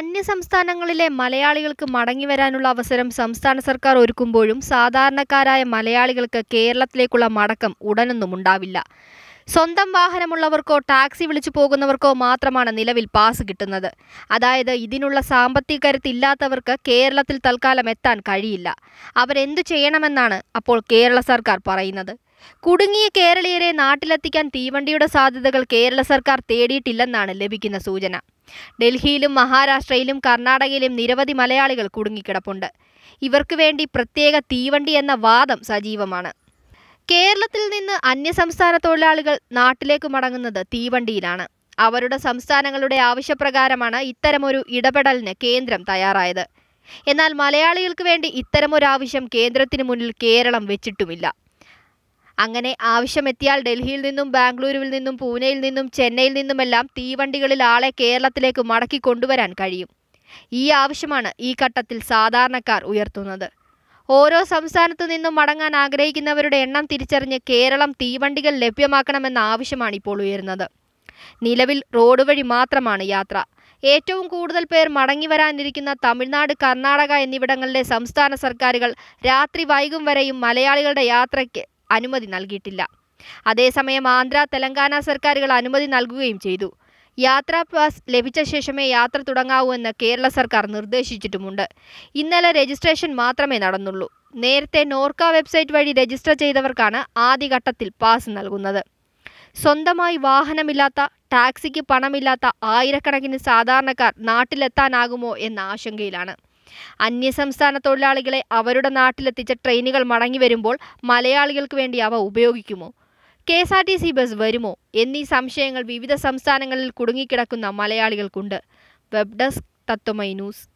അന്യസംസ്ഥാനങ്ങളിലെ മലയാളികൾക്ക് മടങ്ങി വരാനുള്ള അവസരം സംസ്ഥാന സർക്കാർ ഒരുക്കുമ്പോഴും സാധാരണക്കാരായ മലയാളികൾക്ക് കേരളത്തിലേക്കുള്ള മടക്കം ഉടനൊന്നും ഉണ്ടാവില്ല. സ്വന്തം വാഹനമുള്ളവർക്കോ ടാക്സി വിളിച്ചു പോകുന്നവർക്കോ മാത്രമാണ് നിലവിൽ പാസ് കിട്ടുന്നത്. അതായത് ഇതിനുള്ള സാമ്പത്തിക കരുത്തില്ലാത്തവർക്ക് കേരളത്തിൽ തൽക്കാലം എത്താൻ കഴിയില്ല. അവരെന്തു ചെയ്യണമെന്നാണ് അപ്പോൾ കേരള സർക്കാർ പറയുന്നത്. കുടുങ്ങിയ കേരളീയരെ നാട്ടിലെത്തിക്കാൻ തീവണ്ടിയുടെ സാധ്യതകൾ കേരള സർക്കാർ തേടിയിട്ടില്ലെന്നാണ് ലഭിക്കുന്ന സൂചന. ഡൽഹിയിലും മഹാരാഷ്ട്രയിലും കർണാടകയിലും നിരവധി മലയാളികൾ കുടുങ്ങിക്കിടപ്പുണ്ട്. ഇവർക്ക് വേണ്ടി പ്രത്യേക തീവണ്ടി എന്ന വാദം സജീവമാണ്. കേരളത്തിൽ നിന്ന് അന്യസംസ്ഥാന തൊഴിലാളികൾ നാട്ടിലേക്ക് മടങ്ങുന്നത് തീവണ്ടിയിലാണ്. അവരുടെ സംസ്ഥാനങ്ങളുടെ ആവശ്യപ്രകാരമാണ് ഇത്തരമൊരു ഇടപെടലിന് കേന്ദ്രം തയ്യാറായത്. എന്നാൽ മലയാളികൾക്ക് വേണ്ടി ഇത്തരമൊരാവശ്യം കേന്ദ്രത്തിന് മുന്നിൽ കേരളം വെച്ചിട്ടുമില്ല. അങ്ങനെ ആവശ്യമെത്തിയാൽ ഡൽഹിയിൽ നിന്നും ബാംഗ്ലൂരുവിൽ നിന്നും പൂനെയിൽ നിന്നും ചെന്നൈയിൽ നിന്നുമെല്ലാം തീവണ്ടികളിൽ ആളെ കേരളത്തിലേക്ക് മടക്കി കൊണ്ടുവരാൻ കഴിയും. ഈ ആവശ്യമാണ് ഈ ഘട്ടത്തിൽ സാധാരണക്കാർ ഉയർത്തുന്നത്. ഓരോ സംസ്ഥാനത്തു നിന്നും മടങ്ങാൻ ആഗ്രഹിക്കുന്നവരുടെ എണ്ണം തിരിച്ചറിഞ്ഞ് കേരളം തീവണ്ടികൾ ലഭ്യമാക്കണമെന്ന ആവശ്യമാണ് ഇപ്പോൾ ഉയരുന്നത്. നിലവിൽ റോഡ് വഴി മാത്രമാണ് യാത്ര. ഏറ്റവും കൂടുതൽ പേർ മടങ്ങി വരാനിരിക്കുന്ന തമിഴ്നാട് കർണാടക എന്നിവിടങ്ങളിലെ സംസ്ഥാന സർക്കാരുകൾ രാത്രി വൈകും വരെയും മലയാളികളുടെ യാത്രയ്ക്ക് അനുമതി നൽകിയിട്ടില്ല. അതേസമയം ആന്ധ്ര തെലങ്കാന സർക്കാരുകൾ അനുമതി നൽകുകയും ചെയ്തു. യാത്രാ പാസ് ലഭിച്ച ശേഷമേ യാത്ര തുടങ്ങാവൂ എന്ന് കേരള സർക്കാർ നിർദ്ദേശിച്ചിട്ടുമുണ്ട്. ഇന്നലെ രജിസ്ട്രേഷൻ മാത്രമേ നടന്നുള്ളൂ. നേരത്തെ നോർക്ക വെബ്സൈറ്റ് വഴി രജിസ്റ്റർ ചെയ്തവർക്കാണ് ആദ്യഘട്ടത്തിൽ പാസ് നൽകുന്നത്. സ്വന്തമായി വാഹനമില്ലാത്ത ടാക്സിക്ക് പണമില്ലാത്ത ആയിരക്കണക്കിന് സാധാരണക്കാർ നാട്ടിലെത്താനാകുമോ എന്ന ആശങ്കയിലാണ്. അന്യസംസ്ഥാന തൊഴിലാളികളെ അവരുടെ നാട്ടിലെത്തിച്ച ട്രെയിനുകൾ മടങ്ങി വരുമ്പോൾ മലയാളികൾക്ക് വേണ്ടി അവ ഉപയോഗിക്കുമോ? K S R T C bus വരുമോ? എന്നീ സംശയങ്ങൾ വിവിധ സംസ്ഥാനങ്ങളിൽ കുടുങ്ങിക്കിടക്കുന്ന മലയാളികൾക്കുണ്ട്. Web desk Tatwamayi news.